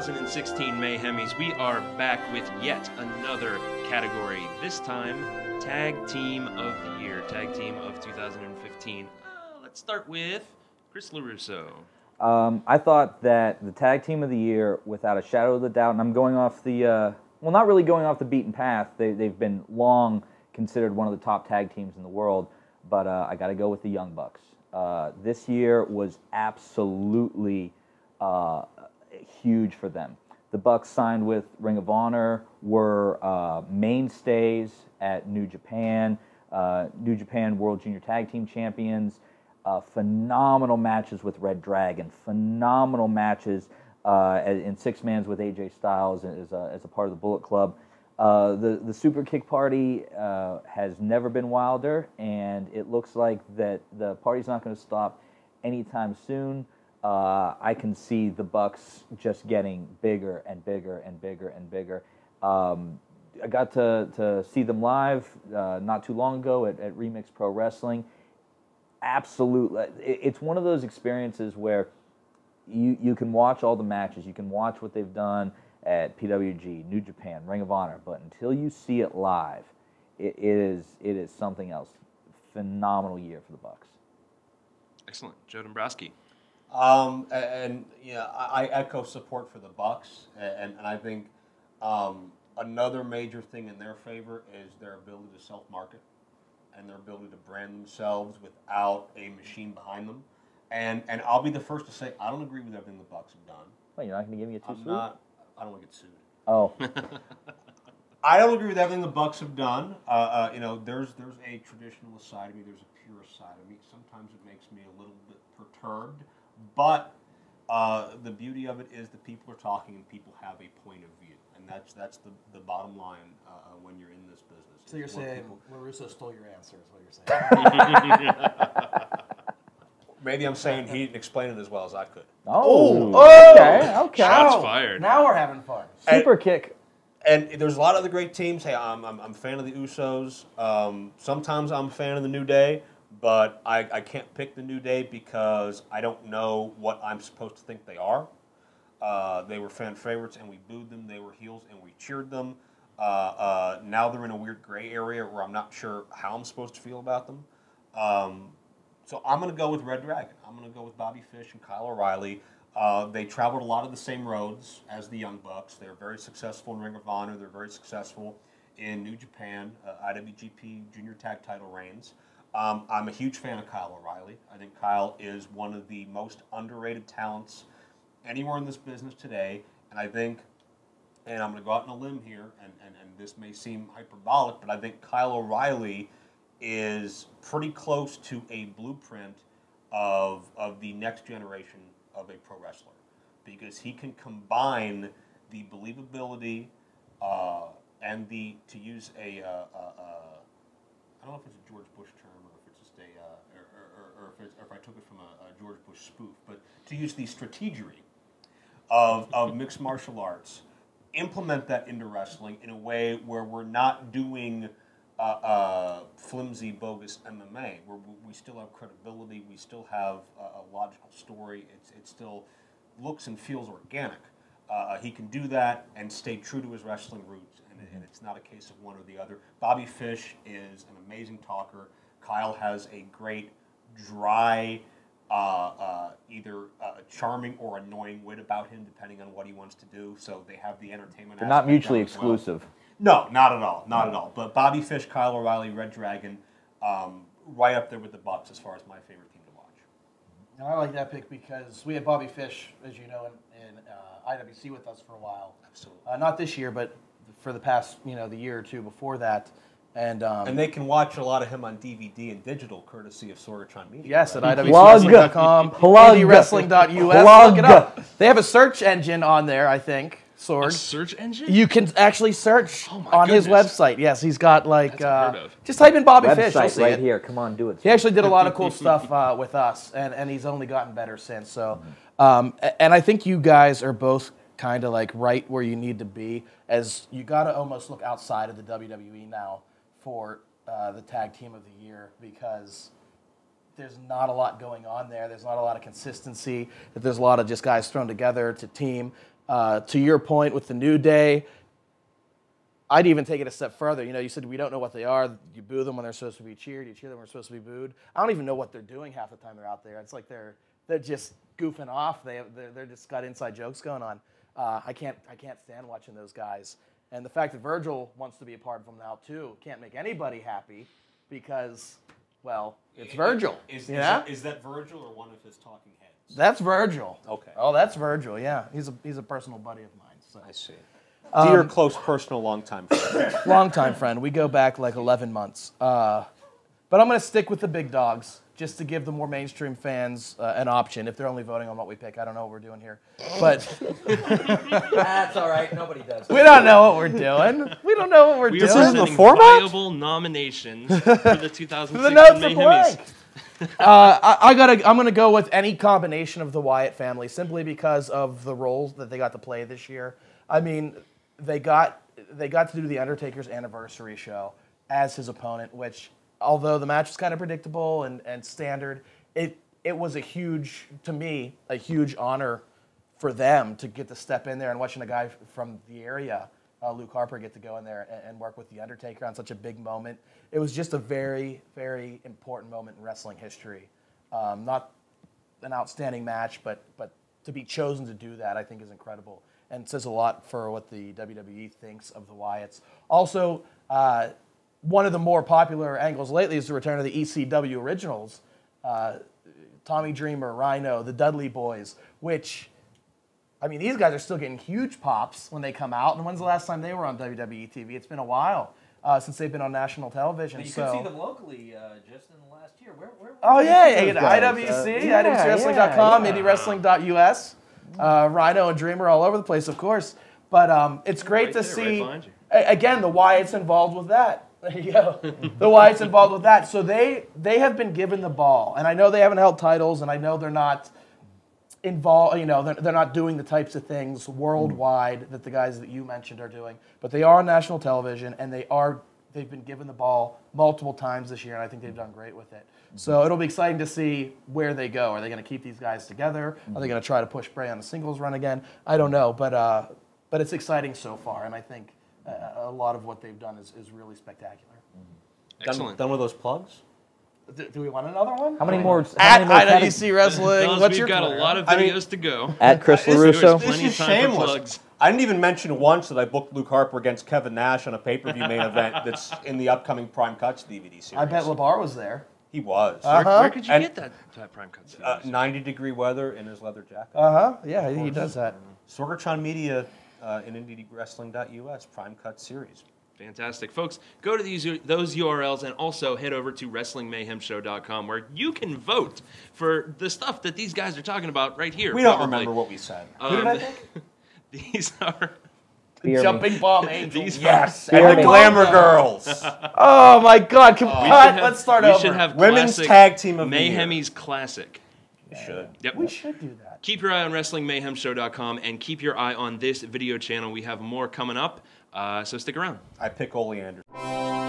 2016 Mayhemmys, we are back with yet another category. This time, Tag Team of the Year, Tag Team of 2015. Uh, let's start with Chris Lerusso. Um, I thought that the tag team of the year, without a shadow of a doubt, and I'm going off the, uh, well, not really going off the beaten path. They, they've been long considered one of the top tag teams in the world, but uh, I got to go with the Young Bucks. Uh, this year was absolutely uh, huge for them. The Bucks signed with Ring of Honor, were uh, mainstays at New Japan, uh, New Japan World Junior Tag Team Champions. Uh, phenomenal matches with ReDRagon, phenomenal matches uh, in six mans with AJ Styles as a, as a part of the Bullet Club. Uh, the the Super Kick Party uh, has never been wilder, and it looks like that the party's not going to stop anytime soon. Uh, I can see the Bucks just getting bigger and bigger and bigger and bigger. Um, I got to, to see them live uh, not too long ago at, at Remix Pro Wrestling. Absolutely, it's one of those experiences where you you can watch all the matches, you can watch what they've done at PWG, New Japan, Ring of Honor, but until you see it live, it, it is it is something else. Phenomenal year for the Bucks. Excellent, Joe Dombrowski. Um, and, and yeah, I, I, echo support for the Bucks, and, and I think um, another major thing in their favor is their ability to self-market and their ability to brand themselves without a machine behind them. And and I'll be the first to say I don't agree with everything the Bucks have done. Well, you're not going to give me a two I'm not. I don't want to get sued. Oh. I don't agree with everything the Bucks have done. Uh, uh, you know, there's there's a traditionalist side of me. There's a purist side of me. Sometimes it makes me a little bit perturbed, but uh, the beauty of it is that people are talking and people have a point of view, and that's that's the, the bottom line uh, uh, when you're in this business. So you're saying people- Lerusso stole your answer, is what you're saying. maybe I'm saying he didn't explain it as well as I could. Oh. Oh! Okay. Okay. Shots Now- fired. Now we're having fun. Super kick. And there's a lot of other great teams. Hey, I'm, I'm, I'm a fan of the Usos. Um, sometimes I'm a fan of the New Day, but I, I can't pick the New Day because I don't know what I'm supposed to think they are. Uh, they were fan favorites, and we booed them. They were heels, and we cheered them. Uh, uh, now they're in a weird gray area where I'm not sure how I'm supposed to feel about them. Um, so I'm going to go with ReDRagon. I'm going to go with Bobby Fish and Kyle O'Reilly. Uh, they traveled a lot of the same roads as the Young Bucks. They're very successful in Ring of Honor. They're very successful in New Japan, uh, IWGP Junior Tag Title reigns. Um, I'm a huge fan of Kyle O'Reilly. I think Kyle is one of the most underrated talents anywhere in this business today. And I think, and I'm going to go out on a limb here, and, and, and this may seem hyperbolic, but I think Kyle O'Reilly is pretty close to a blueprint of, of the next generation of a pro wrestler because he can combine the believability uh, and the, to use a, uh, uh, uh, I don't know if it's a George Bush term or if it's just a, uh, or, or, or, if it's, or if I took it from a, a George Bush spoof, but to use the strategery of, of mixed martial arts, implement that into wrestling in a way where we're not doing uh, uh, flimsy, bogus MMA, where we- we still have credibility, we still have a, a logical story, it's, it still looks and feels organic. Uh, he can do that and stay true to his wrestling roots, and, and it's not a case of one or the other. Bobby Fish is an amazing talker. Kyle has a great, dry, uh, uh, either uh, charming or annoying wit about him, depending on what he wants to do. So they have the entertainment. They're not mutually down as well. exclusive. No, not at all, not at all. But Bobby Fish, Kyle O'Reilly, ReDRagon, um, right up there with the Bucks as far as my favorite team to watch. And I like that pick because we had Bobby Fish, as you know, in, in uh, IWC with us for a while. Absolutely. Uh, not this year, but for the past, you know, the year or two before that. And, um, And they can watch a lot of him on DVD and digital, courtesy of Sorgatron Media. Yes, at right? IWCWrestling.com, Plug. IndieWrestling.us. Plug. Look it up. They have a search engine on there, I think. Sorg. A search engine? You can actually search Oh my on his website. Yes, he's got like uh, just type in Bobby Fish. You'll Website see right it. here. Come on, do it. He actually did a lot of cool stuff uh, with us, and, and he's only gotten better since. So, um, and I think you guys are both kind of like right where you need to be, as you got to almost look outside of the WWE now for uh, the tag team of the year because there's not a lot going on there. There's not a lot of consistency. That there's a lot of just guys thrown together to team. Uh, to your point with the New Day, I'd even take it a step further. You know, you said we don't know what they are. You boo them when they're supposed to be cheered. You cheer them when they're supposed to be booed. I don't even know what they're doing half the time they're out there. It's like they're they're just goofing off. They they're, they're just got inside jokes going on. Uh, I can't I can't stand watching those guys. And the fact that Virgil wants to be a part of them now too can't make anybody happy because, well, it's Virgil. Is, is, yeah, that, is that Virgil or one of his talking heads? that's Virgil. Okay. Oh, that's Virgil. Yeah, he's a he's a personal buddy of mine. So. I see. Dear close personal longtime friend. Longtime friend. We go back like 11 months. Uh, but I'm going to stick with the big dogs just to give the more mainstream fans uh, an option if they're only voting on what we pick. I don't know what we're doing here. But That's all right. Nobody does. we don't know what we're doing. We don't know what we're We doing. are This isn't the presenting format? viable nominations for the 2006 the notes Mayhemmys. uh, I, I gotta. I'm gonna go with any combination of the Wyatt family simply because of the roles that they got to play this year. I mean, they got they got to do the Undertaker's anniversary show as his opponent, which although the match was kind of predictable and, and standard, it it was a huge to me a huge honor for them to get to step in there and watching a guy from the area, uh, Luke Harper, get to go in there and, and work with the Undertaker on such a big moment. It was just a very, very important moment in wrestling history. Um, not an outstanding match, but but to be chosen to do that, I think, is incredible and says a lot for what the WWE thinks of the Wyatts. Also, uh, one of the more popular angles lately is the return of the ECW originals. Uh, Tommy Dreamer, Rhino, the Dudley Boys, which I mean, these guys are still getting huge pops when they come out. And when's the last time they were on WWE TV? It's been a while uh, since they've been on national television. You so. can see them locally uh, just in the last year. Where, where, Oh where yeah, did yeah, see at those guys? IWC, Uh, yeah, IWCWrestling.com, yeah, yeah. IndieWrestling.us, uh, Rhino and Dreamer all over the place, of course. But um, it's great Right to there, see. behind you. a- again, the Wyatts involved with that. There you go. the Wyatts involved with that. So they they have been given the ball, and I know they haven't held titles, and I know they're not involved. You know, they're, they're not doing the types of things worldwide that the guys that you mentioned are doing. But they are on national television, and they are they've been given the ball multiple times this year, and I think they've done great with it. So it'll be exciting to see where they go. Are they going to keep these guys together? Are they going to try to push Bray on the singles run again? I don't know, but uh, but it's exciting so far, and I think uh, a lot of what they've done is, is really spectacular. Done, Excellent. done with those plugs? Do, do we want another one? How many more? How At many more categ- IWC Wrestling. Fellas, What's we've your got Twitter? a lot of I mean- videos to go. At Chris This- There's Lerusso. plenty This of is time for shameless. plugs. I didn't even mention once that I booked Luke Harper against Kevin Nash on a pay-per-view main event that's in the upcoming Prime Cuts DVD series. I bet LeBar was there. he was. Where, Uh-huh. where could you And- get that, that prime cut series? Uh, 90 degree weather in his leather jacket. Uh huh. Yeah, he does that. Sorgatron Media uh, in IndieWrestling.us Prime Cut series. Fantastic. Folks, go to these those URLs and also head over to WrestlingMayhemShow.com where you can vote for the stuff that these guys are talking about right here. We don't probably. remember what we said. Um, Who did I pick? These are Spear me. Jumping bomb angel. these Yes, Spear and the me. Glamour Girls. Oh my God! Come We on, have- let's start we over. should have Women's Tag Team of the Year. Mayhemmy's Classic. We should. Yep. we should do that. Keep your eye on WrestlingMayhemShow.com and keep your eye on this video channel. We have more coming up, uh, so stick around. I pick Ole Anderson.